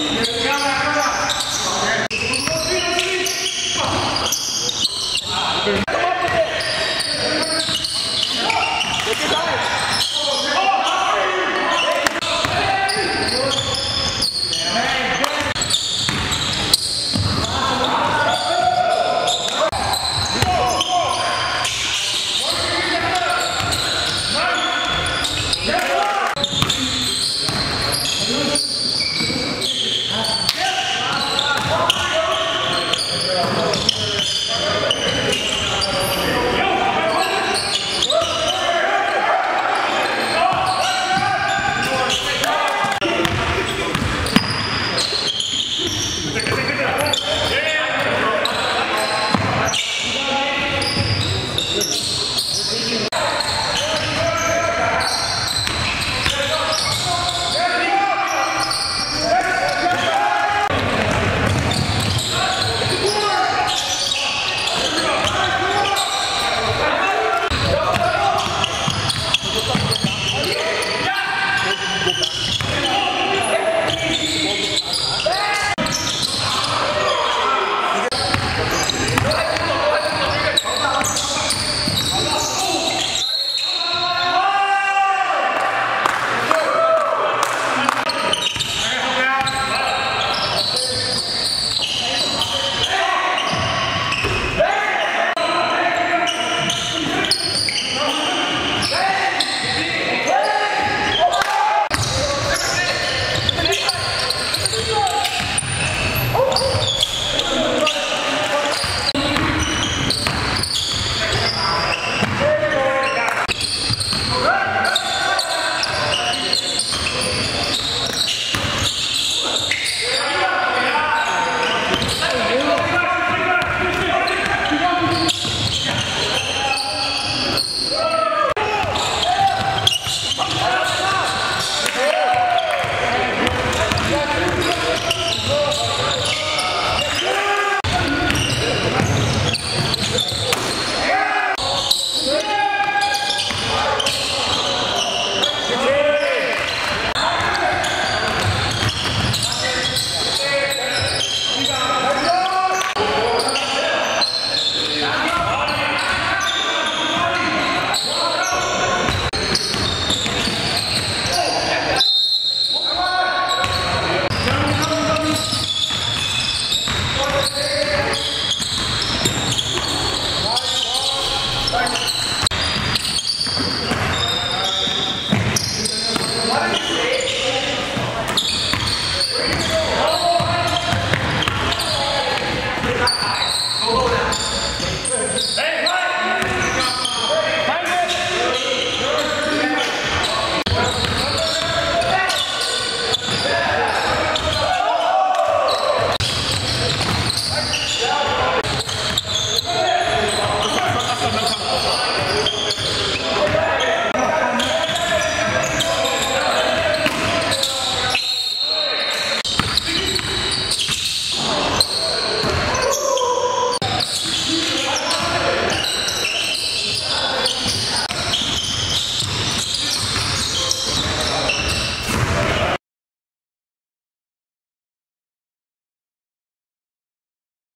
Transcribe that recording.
Yeah.